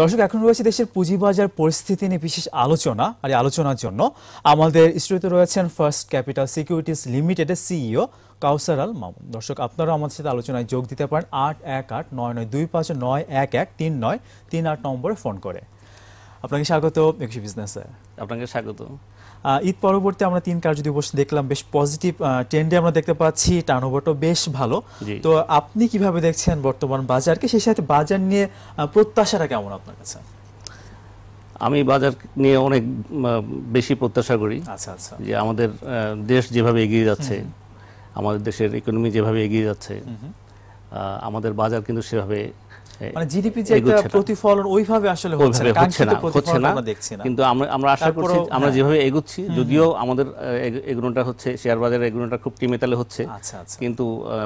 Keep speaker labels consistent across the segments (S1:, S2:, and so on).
S1: দর্শক, এখন রয়েছে দেশের পুঁজিবাজার পরিস্থিতি নিয়ে বিশেষ আলোচনা, আর আলোচনার জন্য আমাদের স্টুডিওতে রয়েছেন ফার্স্ট ক্যাপিটাল সিকিউরিটিস লিমিটেডের সিইও কাউসার আল মামুন। দর্শক, আপনারাও আমাদের সাথে আলোচনায় যোগ দিতে পারেন। আট এক আট, নয় নয় দুই পাঁচ, নয় এক এক, তিন নয়, তিন আট নম্বরে ফোন করে। আপনাকে স্বাগত বিজনেসে।
S2: আপনাকে স্বাগত।
S1: ঈদ পরবর্তী আমরা তিন কার্য দিবস দেখলাম বেশ পজিটিভ ট্রেন্ডে আমরা দেখতে পাচ্ছি টার্নওভারটাও বেশ ভালো। তো আপনি কীভাবে দেখছেন বর্তমান বাজারকে? সেই সাথে বাজার নিয়ে প্রত্যাশাটা কেমন আপনার কাছে?
S2: আমি বাজার নিয়ে অনেক বেশি প্রত্যাশা করি।
S1: আচ্ছা আচ্ছা।
S2: যে আমাদের দেশ যেভাবে এগিয়ে যাচ্ছে আমাদের দেশের ইকোনমি যেভাবে এগিয়ে যাচ্ছে আমাদের বাজার কিন্তু সেভাবে
S1: মানে জিডিপি যে একটা। প্রতিফলন ওইভাবে আসলে হচ্ছে না
S2: হচ্ছে
S1: কাঙ্ক্ষিত প্রতিফলন আমরা দেখছি না।
S2: কিন্তু আমরা আমরা আশা করছি আমরা
S1: হ্যাঁ।
S2: যেভাবে এগুচ্ছি যদিও আমাদের এগুনোটা হচ্ছে শেয়ার বাজারে এগুনোটা খুব টিমেতালে হচ্ছে।
S1: আচ্ছা আচ্ছা।
S2: কিন্তু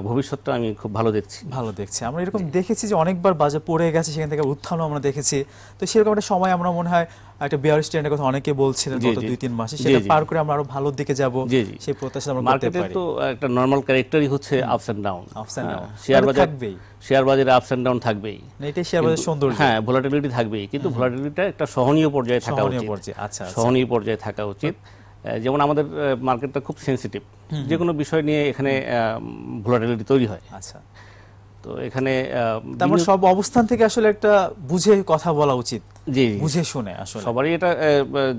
S2: ভবিষ্যৎটা আমি খুব ভালো দেখছি।
S1: ভালো দেখছি। আমরা এরকম দেখেছি যে অনেকবার বাজার পড়ে গেছে সেখান থেকে উত্থানও আমরা দেখেছি। তো সেরকম একটা সময় আমরা মনে হয় একটা বিয়ার স্ট্যান্ডের কথা অনেকে বলছিলেন গত দুই তিন মাসে। সেটা পার করে আমরা আরও ভালোর দিকে যাব। সেই প্রত্যাশা আমরা করতে পারি।
S2: তো একটা নর্মাল ক্যারেক্টারই হচ্ছে ups and down
S1: Ups and down।
S2: Share
S1: মানে
S2: বাজার
S1: থাকবেই।
S2: শেয়ার বাজারে আপস এন্ড ডাউন থাকবেই।
S1: এটাই শেয়ার বাজার সৌন্দর্য।
S2: হ্যাঁ ভোলাটিলিটি থাকবেই। কিন্তু ভোলাটিলিটিটা একটা সহনীয় পর্যায়ে থাকা
S1: সহনীয় পর্যায়ে। আচ্ছা আচ্ছা।
S2: সহনীয় পর্যায়ে থাকা উচিত। যেমন আমাদের মার্কেটটা খুব সেন্সিটিভ যে কোনো বিষয় নিয়ে এখানে ভোলাটিলিটি তৈরি হয়।
S1: আচ্ছা।
S2: তো এখানে
S1: তারপর সব অবস্থান থেকে আসলে একটা বুঝে কথা বলা উচিত।
S2: জি।
S1: বুঝে শুনে আসলে।
S2: সবারই এটা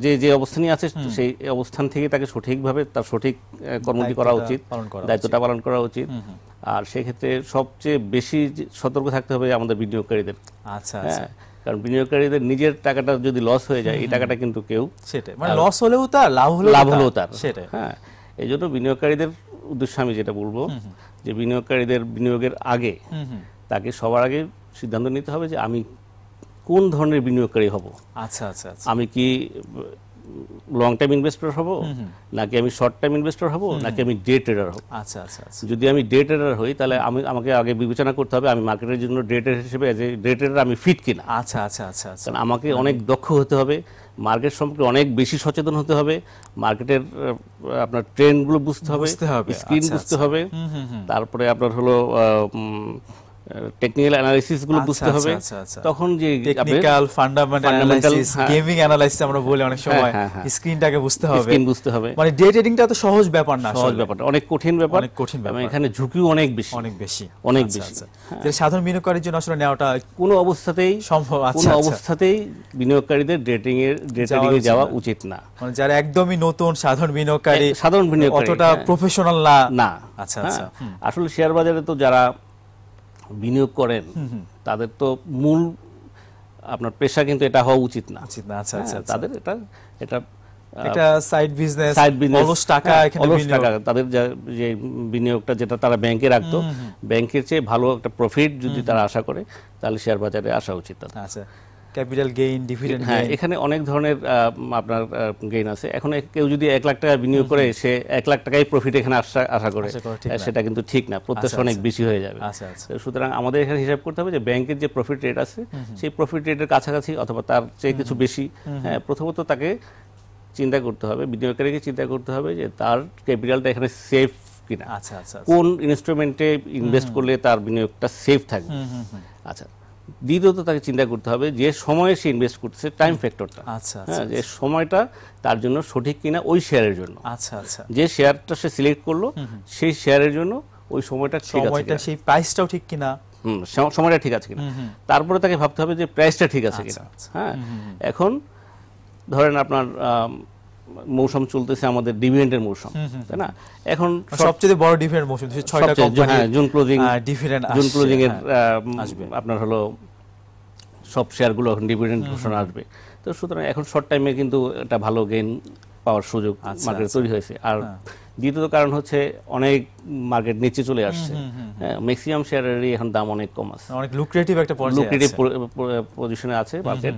S2: যে যে অবস্থানই আছে সেই অবস্থান থেকে তাকে সঠিকভাবে তার সঠিক কর্মটি করা উচিত দায়িত্বটা পালন করা উচিত। আর সেক্ষেত্রে সবচেয়ে বেশি সতর্ক থাকতে হবে আমাদের বিনিয়োগকারীদের।
S1: আচ্ছা আচ্ছা।
S2: হ্যাঁ কারণ বিনিয়োগকারীদের নিজের টাকাটা যদি লস হয়ে যায় এই টাকাটা কিন্তু কেউ
S1: সেটাই। মানে লস হলেও তার লাভ হলেও
S2: লাভ হলেও তার
S1: সেটাই।
S2: হ্যাঁ এই জন্য বিনিয়োগকারীদের উদ্দেশ্যে আমি যেটা বলব যে বিনিয়োগকারীদের বিনিয়োগের আগে তাকে সবার আগে সিদ্ধান্ত নিতে হবে যে আমি কোন ধরনের বিনিয়োগকারী হব।
S1: আচ্ছা আচ্ছা আচ্ছা।
S2: আমি কি লং টাইম ইনভেস্টর হব নাকি আমি শর্ট টাইম ইনভেস্টর হব নাকি আমি ডে ট্রেডার হব?
S1: আচ্ছা আচ্ছা আচ্ছা।
S2: যদি আমি ডে ট্রেডার হই তাহলে আমি আমাকে আগে বিবেচনা করতে হবে আমি মার্কেটের জন্য ডে ট্রেডার হিসেবে ডে ট্রেডার আমি ফিট কিনা।
S1: আচ্ছা আচ্ছা আচ্ছা আচ্ছা।
S2: কারণ আমাকে অনেক দক্ষ হতে হবে মার্কেট সম্পর্কে অনেক বেশি সচেতন হতে হবে মার্কেটের আপনার ট্রেন্ডগুলো বুঝতে হবে স্ক্রিন
S1: আচ্ছা,
S2: বুঝতে হবে। তারপরে আপনার হলো টেকনিক্যাল অ্যানালাইসিসগুলো
S1: আচ্ছা,
S2: বুঝতে হবে
S1: আচ্ছা, আচ্ছা।
S2: তখন যে
S1: টেকনিক্যাল ফান্ডামেন্টাল অ্যানালাইসিস
S2: হ্যাঁ।
S1: গেমিং অ্যানালাইসিস আমরা বলি অনেক সময়
S2: হ্যাঁ, হ্যাঁ।
S1: স্ক্রিনটাকে বুঝতে হবে
S2: স্ক্রিন বুঝতে হবে
S1: মানে ডে ট্রেডিংটা তো সহজ ব্যাপার না
S2: সহজ
S1: আসলে
S2: ব্যাপারটা অনেক কঠিন ব্যাপার
S1: অনেক কঠিন ব্যাপার।
S2: এখানে ঝুঁকিও অনেক বেশি
S1: অনেক বেশি
S2: অনেক
S1: আচ্ছা,
S2: বেশি।
S1: আচ্ছা। যেটা সাধারণ বিনিয়োগকারীর জন্য আসলে নেওয়াটা
S2: কোনো অবস্থাতেই
S1: সম্ভব আচ্ছা
S2: কোনো
S1: আচ্ছা
S2: অবস্থাতেই বিনিয়োগকারীদের ডেটিং এর ডেটিং এ যাওয়া উচিত না
S1: মানে যারা একদমই নতুন সাধারণ বিনিয়োগকারী
S2: সাধারণ বিনিয়োগকারী,
S1: অতটা
S2: হ্যাঁ।
S1: প্রফেশনাল না
S2: না
S1: আচ্ছা
S2: হ্যাঁ।
S1: আচ্ছা
S2: আসলে শেয়ার বাজারে তো যারা বিনিয়োগ করেন তাদের তো মূল আপনার পেশা কিন্তু এটা হওয়া উচিত না।
S1: উচিত না আচ্ছা
S2: হ্যাঁ,
S1: আচ্ছা। আচ্ছা
S2: তাদের এটা এটা
S1: এটা সাইড বিজনেস
S2: সাইড বিজনেস
S1: অলস টাকা এখানে বিনিয়োগ।
S2: টাকা তাদের যে বিনিয়োগটা যেটা তারা ব্যাংকে রাখতো ব্যাংকের চেয়ে ভালো একটা প্রফিট যদি তারা আশা করে তাহলে শেয়ার বাজারে আসা উচিত তাদের।
S1: আচ্ছা। ক্যাপিটাল গেইন ডিভিডেন্ড
S2: হ্যাঁ এখানে অনেক ধরনের আপনার গেইন আছে। এখন কেউ যদি এক লাখ টাকা বিনিয়োগ করে সে এক লাখ টাকাই প্রফিট এখানে আশা আশা করে। সেটা কিন্তু ঠিক না। প্রত্যাশা
S1: আচ্ছা,
S2: অনেক বেশি হয়ে যাবে।
S1: আচ্ছা আচ্ছা।
S2: সুতরাং আমাদের এখানে হিসাব করতে হবে যে ব্যাংকের যে প্রফিট রেট আছে সেই প্রফিট রেটের কাছাকাছি অথবা তার চেয়ে কিছু বেশি। হ্যাঁ, প্রথমত তাকে চিন্তা করতে হবে বিনিয়োগকারীকে চিন্তা করতে হবে যে তার ক্যাপিটালটা এখানে সেফ কিনা।
S1: আচ্ছা আচ্ছা
S2: কোন ইনস্ট্রুমেন্টে ইনভেস্ট করলে তার বিনিয়োগটা সেফ থাকবে। আচ্ছা। দ্বিতীয়ত তাকে চিন্তা করতে হবে যে সময়ে সে ইনভেস্ট করতেছে টাইম ফ্যাক্টরটা
S1: আচ্ছা
S2: হ্যাঁ যে সময়টা তার জন্য সঠিক কিনা ওই শেয়ারের জন্য।
S1: আচ্ছা আচ্ছা।
S2: যে শেয়ারটা সে সিলেক্ট করল সেই শেয়ারের জন্য ওই সময়টা ঠিক আছে
S1: সময়টা সেই প্রাইসটাও ঠিক কিনা?
S2: হুম, সময়টা ঠিক আছে কিনা। তারপরে তাকে ভাবতে হবে যে প্রাইসটা ঠিক আছে কিনা।
S1: আচ্ছা।
S2: হ্যাঁ এখন ধরেন আপনার মৌসুম চলতেছে আমাদের ডিভিডেন্ডের মৌসুম তাই না? এখন সব-
S1: সবচেয়ে বড় ডিভিডেন্ড মৌসুম ছয়টা কোম্পানি
S2: হ্যাঁ, June closing
S1: dividend
S2: June closing এর আপনার হলো সব শেয়ারগুলো এখন ডিভিডেন্ড ঘোষণা আসবে। তো সুতরাং এখন শর্ট টাইমে কিন্তু একটা ভালো গেইন পাওয়ার সুযোগ
S1: মার্কেটে
S2: মার্কেট
S1: আচ্ছা।
S2: তৈরি হয়েছে। আর দ্বিতীয় কারণ হচ্ছে অনেক মার্কেট নিচে চলে আসছে। ম্যাক্সিমাম শেয়ারেরই এখন দাম অনেক কম আছে।
S1: অনেক লুক্রেটিভ একটা
S2: লুক্রেটিভ পজিশনে আছে। মার্কেট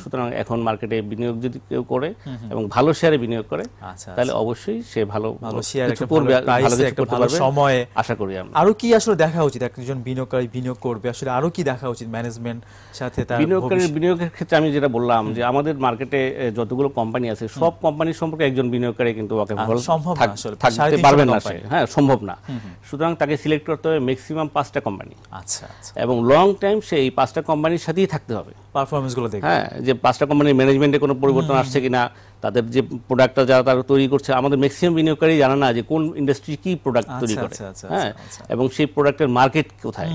S2: সুতরাং এখন মার্কেটে বিনিয়োগ যদি কেউ করে এবং ভালো শেয়ারে বিনিয়োগ করে
S1: আচ্ছা
S2: তাহলে অবশ্যই সে ভালো
S1: ভালো শেয়ার
S2: কিছু
S1: একটা
S2: করবে
S1: ভালো
S2: ভালো কিছু
S1: একটা
S2: করতে
S1: ভালো
S2: পারবে।
S1: সময়ে।
S2: আশা করি আমরা।
S1: আরও কি আসলে দেখা উচিত? একজন বিনিয়োগকারী বিনিয়োগ করবে আসলে আরও কি দেখা উচিত ম্যানেজমেন্ট সাথে তার
S2: বিনিয়োগকারীর বিনিয়োগের ক্ষেত্রে আমি যেটা বললাম যে আমাদের মার্কেটে যতগুলো কোম্পানি আছে সব কোম্পানি সম্পর্কে একজন বিনিয়োগকারী কিন্তু ওয়াকিবহাল
S1: সম্ভব আসলে।
S2: থাকতে পারবে না সে। হ্যাঁ সম্ভব না। সুতরাং তাকে সিলেক্ট করতে হবে ম্যাক্সিমাম পাঁচটা কোম্পানি
S1: আচ্ছা আচ্ছা।
S2: এবং লং টাইম সে এই পাঁচটা কোম্পানির সাথেই থাকতে হবে।
S1: পারফরমেন্সগুলো দেখবে।
S2: হ্যাঁ যে পাঁচটা কোম্পানির ম্যানেজমেন্টে কোনো পরিবর্তন আসছে কিনা তাদের যে প্রোডাক্টটা যারা তারা তৈরি করছে আমাদের ম্যাক্সিমাম বিনিয়োগকারী জানে না যে কোন ইন্ডাস্ট্রি কি প্রোডাক্ট তৈরি
S1: আচ্ছা,
S2: করে।
S1: আচ্ছা,
S2: হ্যাঁ এবং সেই প্রোডাক্টের মার্কেট কোথায়?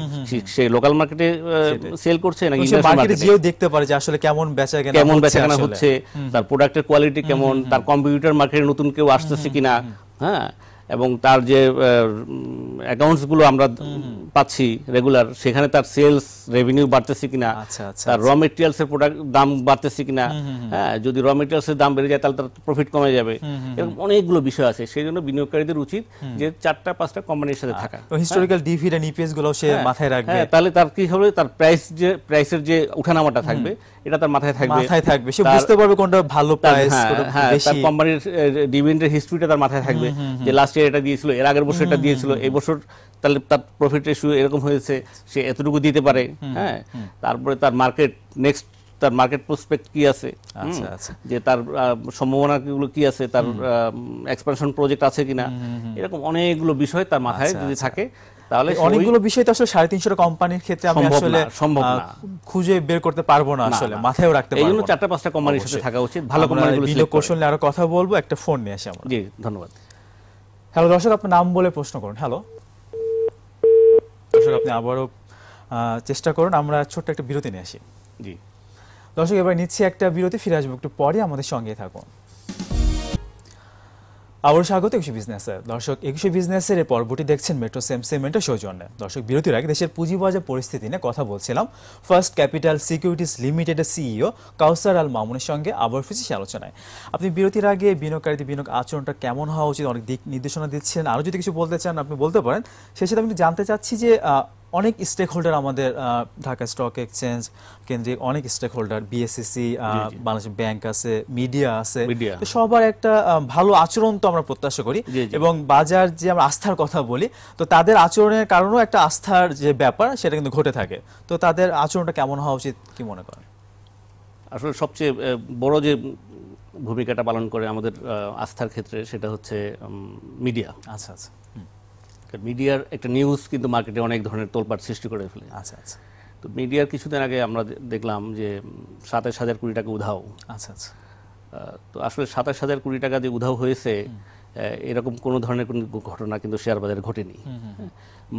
S2: সে- লোকাল মার্কেটে সেল করছে নাকি
S1: মার্কেটে যেও দেখতে পারে যে আসলে কেমন বেচা কেনা
S2: কেমন
S1: হচ্ছে
S2: বেচাকেনা
S1: আসলে।
S2: হচ্ছে তার প্রোডাক্টের কোয়ালিটি কেমন তার কম্পিউটার মার্কেটে নতুন কেউ আসতেছে কিনা হ্যাঁ এবং তার যে অ্যাকাউন্টসগুলো আমরা পাচ্ছি রেগুলার সেখানে তার সেলস রেভিনিউ বাড়তেছে কিনা
S1: আচ্ছা, আচ্ছা,
S2: তার র মেটেরিয়ালস এর প্রোডাক্ট দাম বাড়তেছে কিনা হ্যাঁ যদি র মেটেরিয়ালস এর দাম বেড়ে যায় তাহলে তার প্রফিট কমে যাবে। এরকম অনেকগুলো বিষয় আছে সেই জন্য বিনিয়োগকারীদের উচিত যে চারটা পাঁচটা কোম্পানির সাথে থাকা।
S1: হিস্টোরিক্যাল ডিভিড এন্ড ইপিএসগুলো সে
S2: হ্যাঁ,
S1: মাথায় রাখবে।
S2: হ্যাঁ, তাহলে তার কি হবে? তার প্রাইস যে প্রাইসের যে উঠানামাটা থাকবে এটা তার মাথায় থাকবে।
S1: মাথায় থাকবে। সে বুঝতে পারবে কোনটা ভালো প্রাইস
S2: হ্যাঁ, হ্যাঁ, তার কোম্পানির ডিভিডেন্ডের হিস্ট্রিটা তার মাথায় থাকবে। যে লাস্ট ইয়ার এটা দিয়েছিল এর আগের বছর এটা দিয়েছিল। এই বছর তাহলে তার প্রফিট রেশিও এরকম হয়েছে সে এতটুকু দিতে পারে। হ্যাঁ তারপরে তার মার্কেট নেক্সট তার মার্কেট প্রসপেক্ট কি আছে?
S1: আচ্ছা, আচ্ছা।
S2: যে তার সম্ভাবনা গুলো কি আছে? তার এক্সপানশন প্রজেক্ট আছে কিনা? এরকম অনেকগুলো বিষয় তার মাথায়
S1: আচ্ছা,
S2: যদি। থাকে তাহলে
S1: অনেকগুলো বিষয় তো আসলে সাড়ে তিনশো কোম্পানির ক্ষেত্রে আমি আসলে
S2: সম্ভব না।
S1: খুঁজে বের করতে পারব না আসলে রাখতে
S2: এই
S1: পারব
S2: জন্য। চারটা পাঁচটা কোম্পানির সাথে থাকা উচিত ভালো কোম্পানিগুলো
S1: কৌশল নিয়ে আরও কথা বলব একটা ফোন নিয়ে আসি আমরা।
S2: জি ধন্যবাদ।
S1: হ্যালো দর্শক আপনার নাম বলে প্রশ্ন করুন। হ্যালো দর্শক আপনি আবারও চেষ্টা করুন আমরা ছোট্ট একটা বিরতি নিয়ে আসি।
S2: জি।
S1: দর্শক এবার নিচ্ছি একটা বিরতি ফিরে আসব একটু পরে আমাদের সঙ্গে থাকুন। আবার স্বাগত একুশে বিজনেসে দর্শক, একুশে বিজনেসের এই পর্বটি দেখছেন মেট্রো সেম সিমেন্টের সৌজন্যে। দর্শক, বিরতির আগে দেশের পুঁজিবাজার পরিস্থিতি নিয়ে কথা বলছিলাম। ফার্স্ট ক্যাপিটাল সিকিউরিটিজ লিমিটেডের সিইও কাউসার আল মামুনের সঙ্গে আবার ফিরছি আলোচনায়। আপনি বিরতির আগে বিনিয়োগকারীদের বিনিয়োগ আচরণটা কেমন হওয়া উচিত, অনেক দিক নির্দেশনা দিচ্ছেন। আরও যদি কিছু বলতে চান, আপনি বলতে পারেন। সেই সাথে আমি জানতে চাচ্ছি যে অনেক স্টেক হোল্ডার আমাদের ঢাকা স্টক এক্সচেঞ্জ কেন্দ্রিক অনেক stakeholder BSCC Bangladesh bank আছে মিডিয়া আছে। তো সবার একটা ভালো আচরণ তো আমরা প্রত্যাশা করি। এবং বাজার যে আমরা আস্থার কথা বলি তো তাদের আচরণের কারণেও একটা আস্থার যে ব্যাপার সেটা কিন্তু ঘটে থাকে। তো তাদের আচরণটা কেমন হওয়া উচিত কি মনে করেন?
S2: আসলে সবচেয়ে বড় যে ভূমিকাটা পালন করে আমাদের আস্থার ক্ষেত্রে সেটা হচ্ছে মিডিয়া
S1: আচ্ছা আচ্ছা।
S2: মিডিয়ার একটা নিউজ কিন্তু মার্কেটে অনেক ধরনের তোলপাট সৃষ্টি করে ফেলে।
S1: আচ্ছা আচ্ছা।
S2: তো মিডিয়ার কিছুদিন আগে আমরা দেখলাম যে সাতাশ হাজার কোটি টাকা উধাও।
S1: আচ্ছা আচ্ছা।
S2: তো আসলে সাতাশ হাজার কোটি টাকা যে উধাও হয়েছে এরকম কোনো ধরনের কোনো ঘটনা কিন্তু শেয়ার বাজারে ঘটেনি।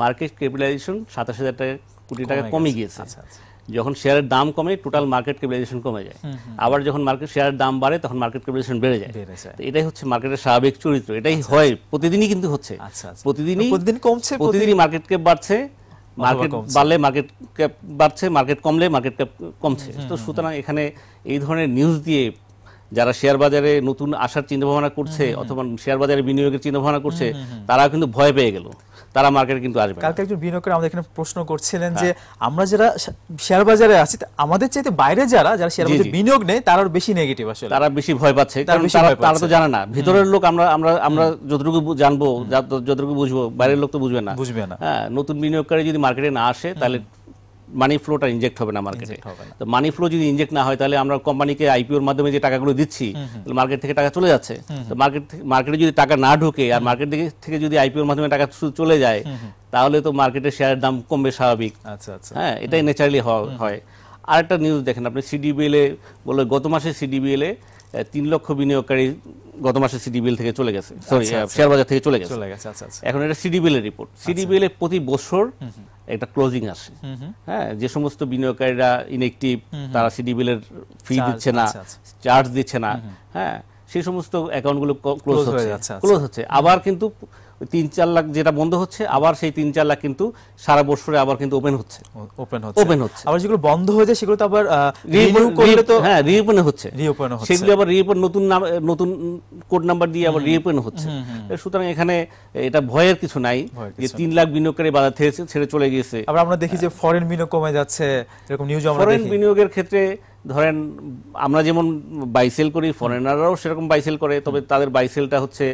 S2: মার্কেট ক্যাপিটালাইজেশন সাতাশ হাজার টাকা কোটি টাকা
S1: কমে
S2: কমে গিয়েছে।
S1: আচ্ছা, আচ্ছা।
S2: যখন শেয়ারের দাম কমে টোটাল মার্কেট ক্যাপিটালাইজেশন কমে যায়। আবার যখন মার্কেট শেয়ারের দাম বাড়ে তখন মার্কেট ক্যাপিটালাইজেশন বেড়ে যায়। তো এটাই হচ্ছে মার্কেটের স্বাভাবিক চরিত্র। এটাই হয় প্রতিদিনই কিন্তু হচ্ছে।
S1: আচ্ছা, আচ্ছা।
S2: প্রতিদিনই
S1: প্রতিদিন কমছে,
S2: প্রতিদিনই মার্কেট ক্যাপ বাড়ছে মার্কেট বাড়লে মার্কেট ক্যাপ বাড়ছে মার্কেট কমলে মার্কেট ক্যাপ কমছে। তো সুতরাং এখানে এই ধরনের নিউজ দিয়ে যারা শেয়ার বাজারে নতুন আসার চিন্তা ভাবনা করছে অথবা শেয়ার বাজারে বিনিয়োগের চিন্তা ভাবনা করছে তারা কিন্তু ভয় পেয়ে গেল। তারা মার্কেটে কিন্তু আসবে
S1: কালকে একজন বিনিয়োগকারী আমাদের এখানে প্রশ্ন করছিলেন যে
S2: হ্যাঁ।
S1: আমরা যারা শেয়ার বাজারে আছি আমাদের চাইতে বাইরে যারা যারা শেয়ার বাজারে বিনিয়োগ নেই তারা বেশি নেগেটিভ আসলে।
S2: তারা বেশি ভয় পাচ্ছে কারণ তারা তো জানে না। ভিতরের লোক আমরা আমরা আমরা যতটুকু জানব যতটুকু বুঝব বাইরের লোক তো বুঝবে না।
S1: বুঝবে না।
S2: হ্যাঁ নতুন বিনিয়োগকারী যদি মার্কেটে না আসে তাহলে মানি ফ্লোটা ইনজেক্ট হবে না মার্কেটে। তো মানি ফ্লো যদি ইনজেক্ট না হয় তাহলে আমরা কোম্পানিকে আইপিওর মাধ্যমে যে টাকাগুলো দিচ্ছি তাহলে মার্কেট থেকে টাকা চলে যাচ্ছে। তো মার্কেট মার্কেটে যদি টাকা না ঢোকে আর মার্কেট থেকে যদি আইপিওর মাধ্যমে টাকা শুধু চলে যায় তাহলে তো মার্কেটের শেয়ারের দাম কমবে স্বাভাবিক।
S1: আচ্ছা আচ্ছা।
S2: হ্যাঁ এটাই ন্যাচারালি হয়। আরেকটা নিউজ দেখেন আপনি সিডিবিএল এ বলে গত মাসে সিডিবিএল এ তিন লক্ষ বিনিয়োগকারী গত মাসে সিডিবিএল থেকে চলে গেছে। সরি শেয়ার বাজার থেকে
S1: চলে গেছে। আচ্ছা আচ্ছা।
S2: এখন এটা সিডিবিএল এর রিপোর্ট। সিডিবিএল এ প্রতি বছর একটা ক্লোজিং আসে। হ্যাঁ যে সমস্ত বিনিয়োগকারীরা ইনএক্টিভ তারা সিডিবিএল এর ফি দিচ্ছে না
S1: আচ্ছা, আচ্ছা।
S2: চার্জ দিচ্ছে না। হ্যাঁ সেই সমস্ত অ্যাকাউন্টগুলো ক্লোজ
S1: হয়ে
S2: হচ্ছে।
S1: আচ্ছা।
S2: ক্লোজ হচ্ছে। আবার কিন্তু তিন চার লাখ যেটা বন্ধ হচ্ছে আবার সেই তিন চার লাখ কিন্তু সারা বছরে আবার কিন্তু ওপেন হচ্ছে।
S1: ওপেন হচ্ছে।
S2: Open হচ্ছে।
S1: আবার যেগুলো বন্ধ হয়ে যায় সেগুলো তো আবার রিনিউ করলে তো
S2: হ্যাঁ রিওপেন হচ্ছে।
S1: রিওপেন হচ্ছে।
S2: সেগুলো আবার রিওপেন নতুন নতুন কোড নাম্বার দিয়ে আবার রিওপেন হচ্ছে। সুতরাং এখানে এটা ভয়ের কিছু নাই। যে তিন লাখ বিনিয়োগকারী বাজার থেকে ছেড়ে চলে গিয়েছে।
S1: আবার আমরা দেখি যে ফরেন বিনিয়োগ কমে যাচ্ছে এরকম নিউজ আমরা
S2: ফরেন বিনিয়োগের ক্ষেত্রে ধরেন আমরা যেমন বাইসেল করি ফরেনাররাও সেরকম বাইসেল করে তবে তাদের বাইসেলটা হচ্ছে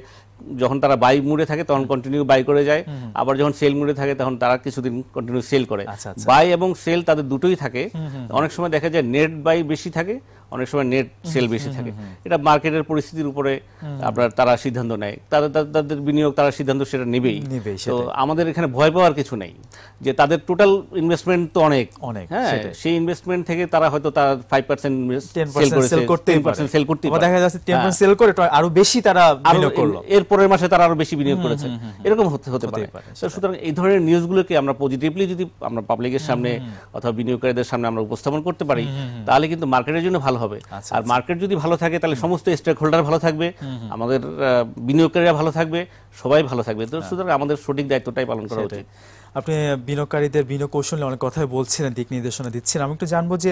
S2: যখন তারা বাই মুডে থাকে তখন কন্টিনিউ বাই করে যায়। আবার যখন সেল মুডে থাকে তখন তারা কিছুদিন কন্টিনিউ সেল করে।
S1: আচ্ছা, আচ্ছা।
S2: বাই এবং সেল তাদের দুটোই থাকে। অনেক সময় দেখা যায় নেট বাই বেশি থাকে অনেক সময় নেট সেল বেশি থাকে। এটা মার্কেটের পরিস্থিতির উপরে আপনার তারা সিদ্ধান্ত নেয়। তাদের তাদের- বিনিয়োগ তারা সিদ্ধান্ত সেটা নেবেই। তো আমাদের এখানে ভয় পাওয়ার কিছু নেই। যে তাদের টোটাল ইনভেস্টমেন্ট তো অনেক।
S1: অনেক,
S2: হ্যাঁ সেই ইনভেস্টমেন্ট থেকে তারা হয়তো তার ফাইভ পার্সেন্ট সেল করেছে
S1: সেল পারে। দেখা যাচ্ছে টেন। পার্সেন্ট সেল করে আরও বেশি তারা বিনিয়োগ করল।
S2: এর পরের মাসে তারা আরও বেশি বিনিয়োগ করেছে। এরকম হতে হতে পারে।
S1: পারে,
S2: সুতরাং এই ধরনের নিউজগুলোকে আমরা পজিটিভলি যদি আমরা পাবলিকের সামনে অথবা বিনিয়োগকারীদের সামনে আমরা উপস্থাপন করতে পারি তাহলে কিন্তু মার্কেটের জন্য ভালো হবে।
S1: আচ্ছা,
S2: আর মার্কেট যদি ভালো থাকে তাহলে সমস্ত স্টেক হোল্ডার ভালো থাকবে। আমাদের বিনিয়োগকারীরা ভালো থাকবে সবাই ভালো থাকবে। তো সুতরাং আমাদের সঠিক দায়িত্বটাই পালন করা উচিত।
S1: আপনি বিনিয়োগকারীদের বিনিয়োগ কৌশল নিয়ে অনেক কথাই বলছিলেন দিক নির্দেশনা দিচ্ছেন আমি একটু জানব যে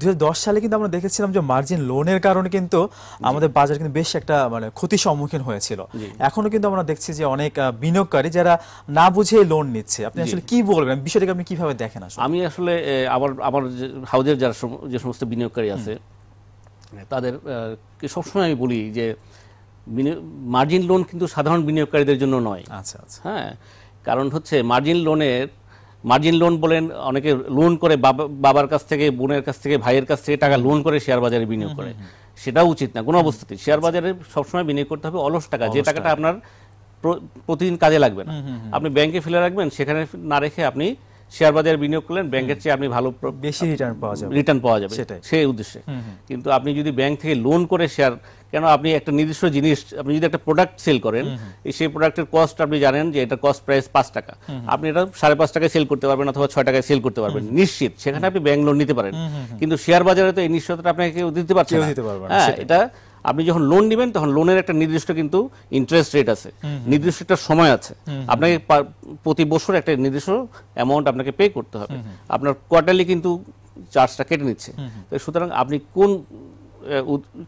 S1: দুই সালে কিন্তু আমরা দেখেছিলাম যে মার্জিন লোনের কারণে কিন্তু আমাদের বাজার কিন্তু বেশ একটা মানে ক্ষতির সম্মুখীন হয়েছিল। এখনও কিন্তু আমরা দেখছি যে অনেক বিনিয়োগকারী যারা না বুঝে লোন নিচ্ছে। আপনি আসলে কি বলবেন? বিষয়টাকে আপনি কীভাবে দেখেন আসলে?
S2: আমি আসলে আমার আমার হাউজের যারা যে সমস্ত বিনিয়োগকারী আছে তাদের সবসময় আমি বলি যে মার্জিন লোন কিন্তু সাধারণ বিনিয়োগকারীদের জন্য নয়।
S1: আচ্ছা আচ্ছা।
S2: হ্যাঁ কারণ হচ্ছে মার্জিন লোনের মার্জিন লোন বলেন অনেকে লোন করে বাবার কাছ থেকে বোনের কাছ থেকে ভাইয়ের কাছ থেকে টাকা লোন করে শেয়ার বাজারে বিনিয়োগ করে। সেটাও উচিত না কোনো অবস্থাতেই। শেয়ার বাজারে সবসময় বিনিয়োগ করতে হবে অলস টাকা। যে টাকাটা আপনার প্রতিদিন কাজে লাগবে না। আপনি ব্যাংকে ফেলে রাখবেন সেখানে না রেখে আপনি শেয়ার বাজারে বিনিয়োগ করলেন ব্যাংকের চেয়ে আপনি ভালো
S1: বেশি রিটার্ন পাওয়া যাবে।
S2: রিটার্ন পাওয়া যাবে।
S1: সেটাই।
S2: সেই উদ্দেশ্যে। কিন্তু আপনি যদি ব্যাংক থেকে লোন করে শেয়ার কেন আপনি একটা নির্দিষ্ট জিনিস আপনি যদি একটা প্রোডাক্ট সেল করেন সেই প্রোডাক্টের কস্ট আপনি জানেন যে এটা কস্ট প্রাইস পাঁচ টাকা। আপনি এটা সাড়ে পাঁচ টাকায় সেল করতে পারবেন অথবা ছয় টাকায় সেল করতে পারবেন। নিশ্চিত সেখানে আপনি ব্যাংক লোন নিতে পারেন। কিন্তু শেয়ার বাজারে তো এই নিশ্চয়তা আপনাকে কেউ দিতে পারছে না।
S1: পারবে
S2: হ্যাঁ এটা আপনি যখন লোন নেবেন তখন লোনের একটা নির্দিষ্ট কিন্তু ইন্টারেস্ট রেট আছে। নির্দিষ্ট একটা সময় আছে। আপনাকে প্রতি বছর একটা নির্দিষ্ট অ্যামাউন্ট আপনাকে পে করতে হবে। আপনার কোয়ার্টারলি কিন্তু চার্জটা কেটে নিচ্ছে। তো সুতরাং আপনি কোন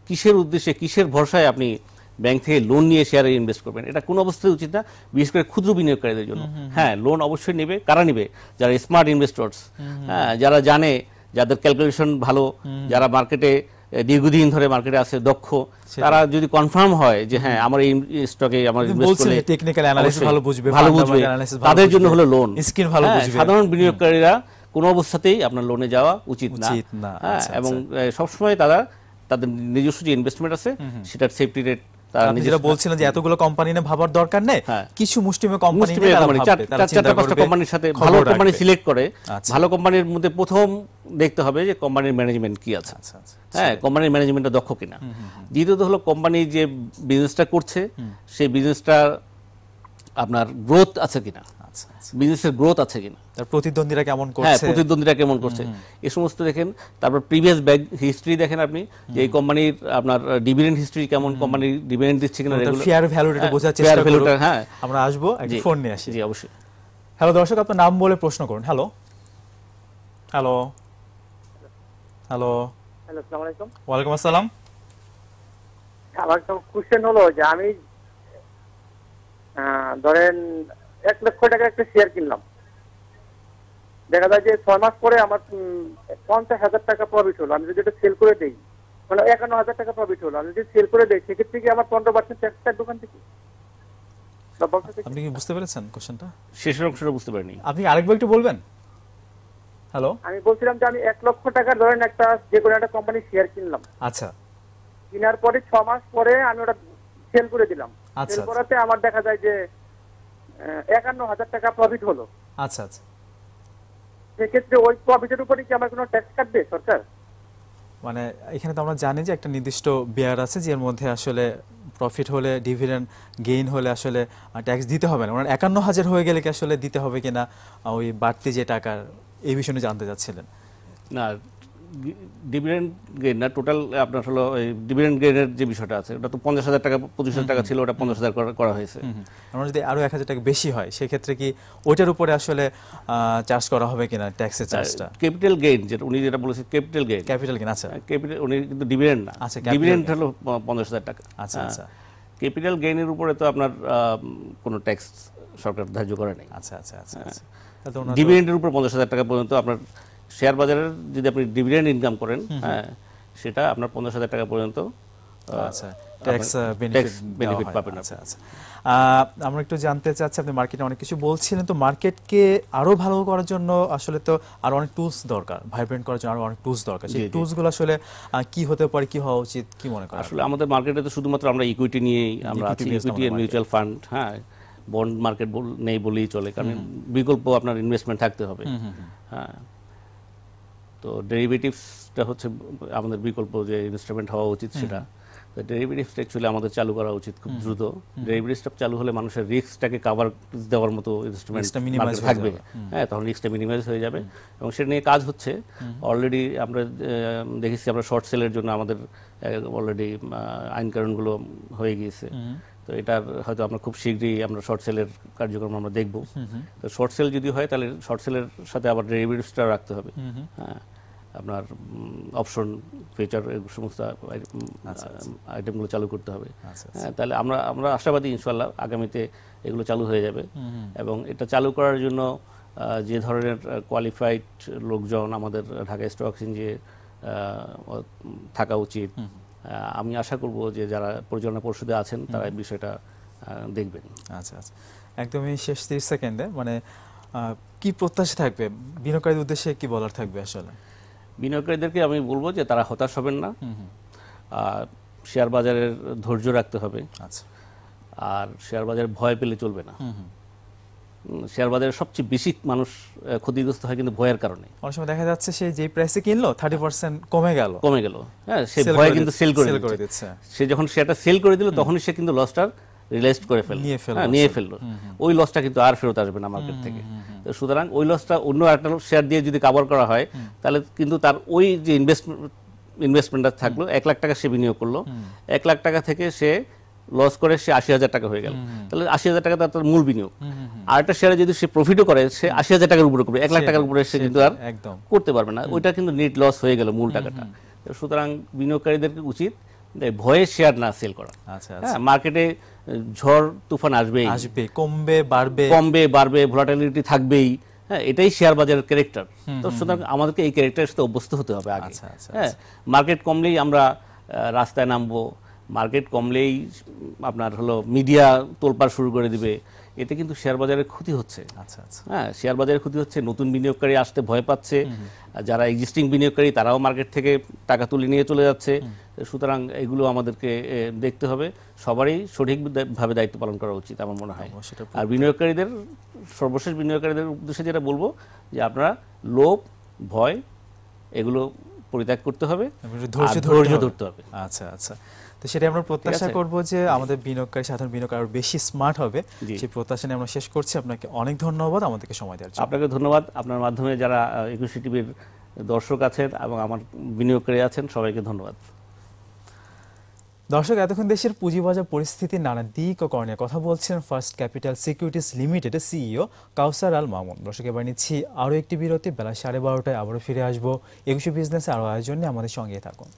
S2: কিসের উদ্দেশ্যে কিসের ভরসায় আপনি ব্যাংক থেকে লোন নিয়ে শেয়ারে ইনভেস্ট করবেন এটা কোনো অবস্থায় উচিত না বিশেষ করে ক্ষুদ্র বিনিয়োগকারীদের জন্য। হ্যাঁ লোন অবশ্যই নেবে কারা নেবে? যারা স্মার্ট ইনভেস্টর্স হ্যাঁ যারা জানে যাদের ক্যালকুলেশন ভালো যারা মার্কেটে দীর্ঘদিন ধরে মার্কেটে আছে দক্ষ। তারা যদি কনফার্ম হয় যে হ্যাঁ আমার এই স্টকে আমার ইনভেস্ট করলে
S1: টেকনিক্যাল technical ভালো বুঝবে,
S2: ভালো বুঝবে। তাদের জন্য হলো লোন
S1: skill ভালো
S2: হ্যাঁ,
S1: বুঝবে।
S2: সাধারণ বিনিয়োগকারীরা কোনো অবস্থাতেই আপনার লোনে যাওয়া উচিত না। হ্যাঁ
S1: আচ্ছা,
S2: এবং এ, সবসময় তারা তাদের নিজস্ব যে ইনভেস্টমেন্ট আছে সেটার সেফটি রেট
S1: যেটা বলছিলেন যে এতগুলো কোম্পানি নিয়ে ভাবার দরকার নেই
S2: হ্যাঁ।
S1: কিছু
S2: মুষ্টিমেয় কোম্পানি, চারটা পাঁচটা কোম্পানির সাথে ভালো কোম্পানি সিলেক্ট করে
S1: আচ্ছা।
S2: ভালো কোম্পানির মধ্যে প্রথম দেখতে হবে যে কোম্পানির ম্যানেজমেন্ট কি আছে
S1: আচ্ছা, আচ্ছা।
S2: হ্যাঁ কোম্পানির ম্যানেজমেন্টটা দক্ষ কিনা দ্বিতীয়ত হলো কোম্পানি যে বিজনেসটা করছে সেই বিজনেসটা আপনার গ্রোথ আছে কিনা। বিজনেসের গ্রোথ আছে কিনা?
S1: তার প্রতিদ্বন্দ্বীরা কেমন করছে?
S2: হ্যাঁ প্রতিদ্বন্দ্বীরা কেমন করছে? এই সমস্ত দেখেন তারপর প্রিভিয়াস ব্যাগ হিস্ট্রি দেখেন আপনি যে এই কোম্পানির আপনার ডিভিডেন্ড হিস্ট্রি কেমন কোম্পানি ডিভিডেন্ড দিচ্ছে কিনা regular-
S1: ফেয়ার ভ্যালুটা
S2: হ্যাঁ,
S1: বোঝার চেষ্টা করুন।
S2: হ্যাঁ।
S1: আমরা আসব একটা ফোন নিয়ে আসি।
S2: জি অবশ্যই।
S1: হ্যালো দর্শক আপনার নাম বলে প্রশ্ন করুন। হ্যালো হ্যালো হ্যালো
S3: হ্যালো আসসালামু আলাইকুম।
S1: ওয়ালাইকুম আসসালাম।
S3: আমার তো কোশ্চেন হলো যে আমি আহ, ধরেন এক লক্ষ টাকা একটা শেয়ার কিনলাম। দেখা যায় যে ছয় মাস পরে আমার পঞ্চাশ হাজার টাকা প্রফিট হলো। আমি যদি এটা সেল করে দেই মানে একান্ন হাজার টাকা প্রফিট হলো। আমি যদি সেল করে দেই সেক্ষেত্রে কি আমার পনেরো পার্সেন্ট ট্যাক্স দোকান থেকে?
S1: আপনি কি বুঝতে পেরেছেন কোশ্চেনটা
S2: শেষের অংশটা বুঝতে পারিনি।
S1: আপনি আরেকবার একটু বলবেন? হ্যালো
S3: আমি বলছিলাম যে আমি এক লক্ষ টাকা ধরেন একটা যে কোনো একটা কোম্পানির শেয়ার কিনলাম।
S1: আচ্ছা।
S3: কেনার পরে ছ মাস পরে আমি ওটা সেল করে দিলাম।
S1: আচ্ছা,
S3: সেল
S1: আচ্ছা।
S3: করাতে আমার দেখা যায় যে একান্ন হাজার টাকা প্রফিট হলো।
S1: আচ্ছা আচ্ছা।
S3: সেক্ষেত্রে ওই প্রফিটের উপরে কি আমার কোনো ট্যাক্স কাটবে সরকার?
S1: মানে এখানে তো আমরা জানি যে একটা নির্দিষ্ট বেয়ার আছে যে এর মধ্যে আসলে প্রফিট হলে ডিভিডেন্ড গেইন হলে আসলে ট্যাক্স দিতে হবে না। মানে একান্ন হাজার হয়ে গেলে কি আসলে দিতে হবে কিনা? ওই বাড়তি যে টাকার এই বিষয়ে জানতে চাচ্ছিলেন।
S2: না ডিভিডেন্ড গেইন না টোটাল আপনার হলো ডিভিডেন্ড গেইনের যে বিষয়টা আছে ওটা তো পঞ্চাশ হাজার টাকা পঁচিশ হাজার টাকা ছিল ওটা পঞ্চাশ হাজার করা- হয়েছে।
S1: আমরা যদি আরও এক হাজার টাকা বেশি হয় সেক্ষেত্রে কি ওইটার উপরে আসলে চার্জ করা হবে কিনা ট্যাক্সের চার্জটা?
S2: ক্যাপিটাল গেইন যেটা উনি যেটা বলেছে ক্যাপিটাল গেইন
S1: ক্যাপিটাল কিনা আচ্ছা।
S2: ক্যাপিটাল উনি কিন্তু ডিভিডেন্ড না।
S1: আচ্ছা,
S2: ডিভিডেন্ড হলো পঞ্চাশ হাজার টাকা।
S1: আচ্ছা, আচ্ছা।
S2: ক্যাপিটাল গেইনের উপরে তো আপনার কোনো ট্যাক্স সরকার ধার্য করে নেই।
S1: আচ্ছা আচ্ছা আচ্ছা আচ্ছা। তাহলে তো ওনার তো-
S2: ডিভিডেন্ডের উপর পঞ্চাশ হাজার টাকা পর্যন্ত আপনার শেয়ার বাজারের যদি আপনি ডিভিডেন্ড ইনকাম করেন হ্যাঁ সেটা আপনার পঞ্চাশ হাজার টাকা পর্যন্ত
S1: আচ্ছা ট্যাক্স বেনিফিট
S2: পাবেন
S1: আচ্ছা আচ্ছা। আমরা একটু জানতে চাচ্ছি আপনি মার্কেটে অনেক কিছু বলছিলেন তো মার্কেটকে আরও ভালো করার জন্য আসলে তো আরও অনেক টুলস দরকার ভাইব্রেন্ট করার জন্য আরও অনেক টুলস দরকার। সেই
S2: জি, জি।
S1: টুলসগুলো আসলে কি হতে পারে কি হওয়া উচিত কি মনে করেন
S2: আসলে আমাদের মার্কেটে তো শুধুমাত্র আমরা ইকুইটি নিয়েই আমরা আছি ইকুইটি মিউচুয়াল ফান্ড হ্যাঁ বন্ড মার্কেট নেই বলেই চলে কারণ বিকল্প আপনার ইনভেস্টমেন্ট থাকতে হবে। হ্যাঁ তো ডেরিভেটিভসটা হচ্ছে আমাদের বিকল্প যে ইনস্ট্রুমেন্ট হওয়া উচিত সেটা। তো ডেরিভেটিভসটা অ্যাকচুয়ালি আমাদের চালু করা উচিত খুব দ্রুত। ডেরিভেটিভসটা চালু হলে মানুষের রিস্কটাকে কাভার দেওয়ার মতো ইনস্ট্রুমেন্ট
S1: হয়ে
S2: থাকবে।
S1: যাবে।
S2: হ্যাঁ তখন রিস্কটা মিনিমাইজ হয়ে যাবে। এবং সেটা নিয়ে কাজ হচ্ছে। অলরেডি আমরা দেখেছি আমরা শর্ট সেলের জন্য আমাদের অলরেডি আইন কারণগুলো হয়ে গিয়েছে। তো এটার হয়তো আমরা খুব শীঘ্রই আমরা শর্ট সেলের কার্যক্রম আমরা দেখব। তো শর্ট সেল যদি হয় তাহলে শর্ট সেলের সাথে আবার ডেরিভেটিভসটা রাখতে হবে। হ্যাঁ আপনার অপশন ফিচার সমস্ত আইটেমগুলো চালু করতে হবে।
S1: আচ্ছা,
S2: হ্যাঁ তাহলে আমরা আমরা আশাবাদী ইনশাল্লাহ আগামীতে এগুলো চালু হয়ে যাবে। এবং এটা চালু করার জন্য যে ধরনের কোয়ালিফাইড লোকজন আমাদের ঢাকা স্টক এক্সচেঞ্জে থাকা উচিত। আমি আশা করব যে যারা পরিচালনা পরিষদে আছেন তারা এই বিষয়টা দেখবেন।
S1: আচ্ছা আচ্ছা। একদমই শেষ তিরিশ সেকেন্ডে মানে কি প্রত্যাশা থাকবে? বিনিয়োগকারীদের উদ্দেশ্যে কি বলার থাকবে আসলে?
S2: বিনিয়োগকারীদেরকে আমি বলব যে তারা হতাশ হবেন না। আর শেয়ার বাজারের ধৈর্য রাখতে হবে।
S1: আচ্ছা।
S2: আর শেয়ার বাজারে ভয় পেলে চলবে না। শেয়ার বাজারে সবচেয়ে বেশি মানুষ ক্ষতিগ্রস্ত হয় কিন্তু ভয়ের কারণে।
S1: অনেক সময় দেখা যাচ্ছে সে যে প্রাইসে কিনলো থার্টি পার্সেন্ট কমে গেল।
S2: কমে গেল। হ্যাঁ সে ভয়ে কিন্তু সেল করে দিচ্ছে। সে যখন শেয়ারটা সেল করে দিল তখনই সে কিন্তু লসটার রিয়েলাইজ করে ফেলল।
S1: নিয়ে ফেলল
S2: হ্যাঁ, নিয়ে। ফেলল। ওই লসটা কিন্তু আর ফেরত আসবে না মার্কেট থেকে। তো সুতরাং ওই লসটা অন্য একটা শেয়ার দিয়ে যদি কাভার করা হয় তাহলে কিন্তু তার ওই যে ইনভেস্টমেন্ট ইনভেস্টমেন্টটা থাকল এক লাখ টাকা সে বিনিয়োগ করল। এক লাখ টাকা থেকে সে লস করে সে আশি হাজার টাকা হয়ে গেল। তাহলে আশি হাজার টাকা তার মূল বিনিয়োগ। আর একটা শেয়ারে যদি সে প্রফিটও করে সে আশি হাজার টাকার উপরে করবে এক লাখ টাকার উপরে সে কিন্তু আর করতে পারবে না। ওইটা কিন্তু নেট লস হয়ে গেল মূল টাকাটা। সুতরাং বিনিয়োগকারীদেরকে উচিত ভয়ে শেয়ার না সেল করা।
S1: আচ্ছা
S2: হ্যাঁ মার্কেটে ঝড় তুফান আসবেই।
S1: আসবে কমবে বাড়বে।
S2: কমবে বাড়বে ভোলাটিলিটি থাকবেই। হ্যাঁ এটাই শেয়ার বাজারের ক্যারেক্টার তো সুতরাং আমাদেরকে এই ক্যারেক্টারের সাথে অভ্যস্ত হতে হবে আগে।
S1: আচ্ছা, আচ্ছা,
S2: হ্যাঁ মার্কেট কমলেই আমরা রাস্তায় নামবো মার্কেট কমলেই আপনার হলো মিডিয়া তোলপাড় শুরু করে দিবে। এতে কিন্তু শেয়ার বাজারের ক্ষতি হচ্ছে।
S1: আচ্ছা আচ্ছা।
S2: হ্যাঁ শেয়ার বাজারে ক্ষতি হচ্ছে নতুন বিনিয়োগকারী আসতে ভয় পাচ্ছে আর যারা এক্সিস্টিং বিনিয়োগকারী তারাও মার্কেট থেকে টাকা তুলে নিয়ে চলে যাচ্ছে। সুতরাং এগুলো আমাদেরকে দেখতে হবে। সবারই সঠিকভাবে দায়িত্ব পালন করা উচিত আমার মনে হয়।
S1: সেটা
S2: আর বিনিয়োগকারীদের সর্বশেষ বিনিয়োগকারীদের উদ্দেশ্যে যেটা বলব যে আপনারা লোভ ভয় এগুলো পরিত্যাগ করতে হবে
S1: ধৈর্য ধরতে
S2: হবে।
S1: আচ্ছা আচ্ছা। তো সেটা আমরা প্রত্যাশা? করব যে আমাদের বিনিয়োগকারী সাধারণ বিনিয়োগকারী আরও বেশি স্মার্ট হবে। সেই প্রত্যাশা নিয়ে আমরা শেষ করছি। আপনাকে অনেক ধন্যবাদ আমাদেরকে সময় দেওয়ার জন্য।
S2: আপনাকে ধন্যবাদ। আপনার মাধ্যমে যারা একুশে টিভির দর্শক আছেন এবং আমার বিনিয়োগকারী আছেন সবাইকে ধন্যবাদ।
S1: দর্শক, এতক্ষণ দেশের পুঁজিবাজার পরিস্থিতির নানা দিক ও কর্ণে কথা বলছেন ফার্স্ট ক্যাপিটাল সিকিউরিটিস লিমিটেডের সিইও কাউসার আল মামুন। দর্শক, এবার নিচ্ছি আরও একটি বিরতি। বেলা সাড়ে বারোটায় আবারও ফিরে আসব। একুশে বিজনেসে আরও আয়োজনে আমাদের সঙ্গে থাকুন।